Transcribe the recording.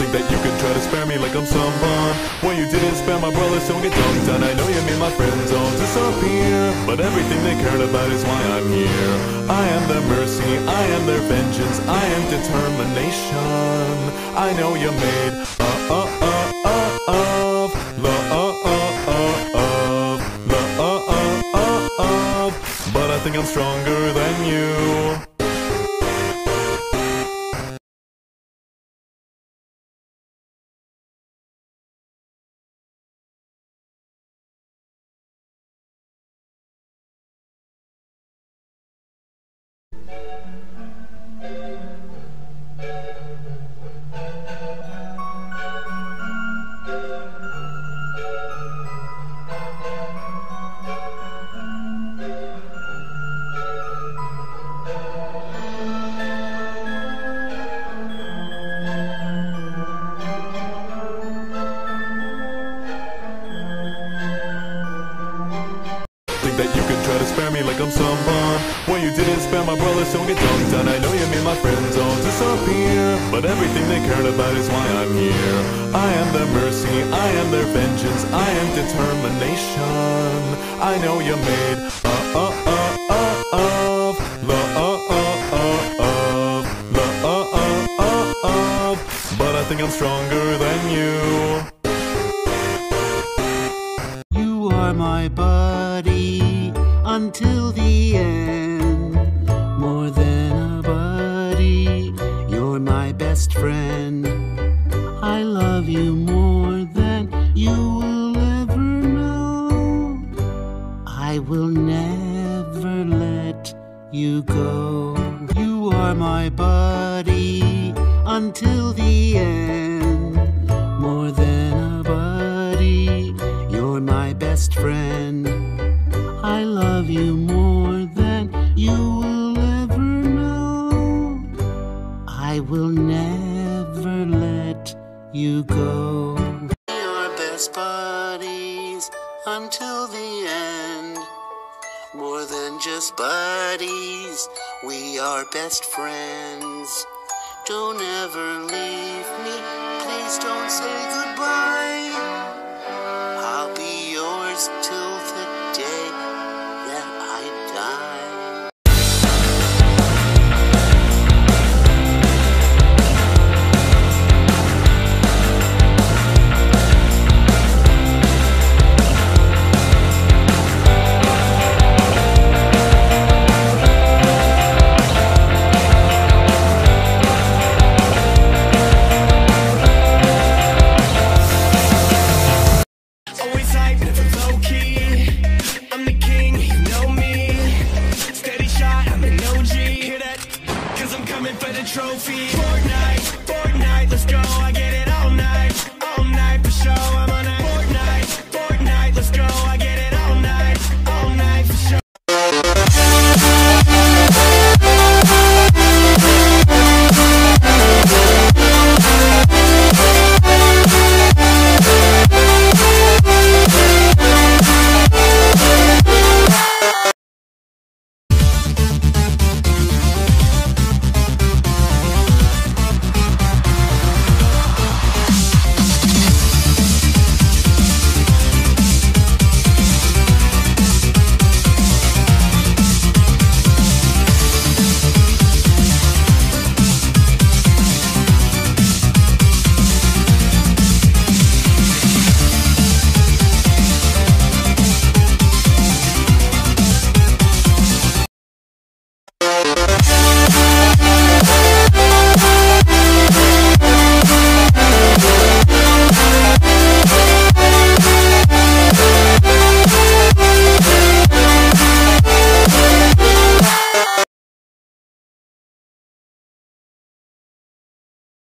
Think that you can try to spare me like I'm someone. When you didn't spare my brothers, don't get dunked on I know you made my friends all disappear But everything they cared about is why I'm here. I am their mercy, I am their vengeance I am determination. I know you made uh uh uh uh of love love love But I think I'm stronger than you me like I'm someone When you didn't spare my brothers, don't get dunked on I know you made my friends all disappear But everything they cared about is why I'm here I am their mercy, I am their vengeance I am determination I know you made uh uh uh uh of love love love But I think I'm stronger than you You are my buddy until the end. More than a buddy, you're my best friend. I love you more than you will ever know. I will never let you go. You are my buddy until the end. More than a buddy, you're my best friend. I love you more than you will ever know. I will never let you go. We are best buddies until the end. More than just buddies, we are best friends. Don't ever leave me, please don't say goodbye.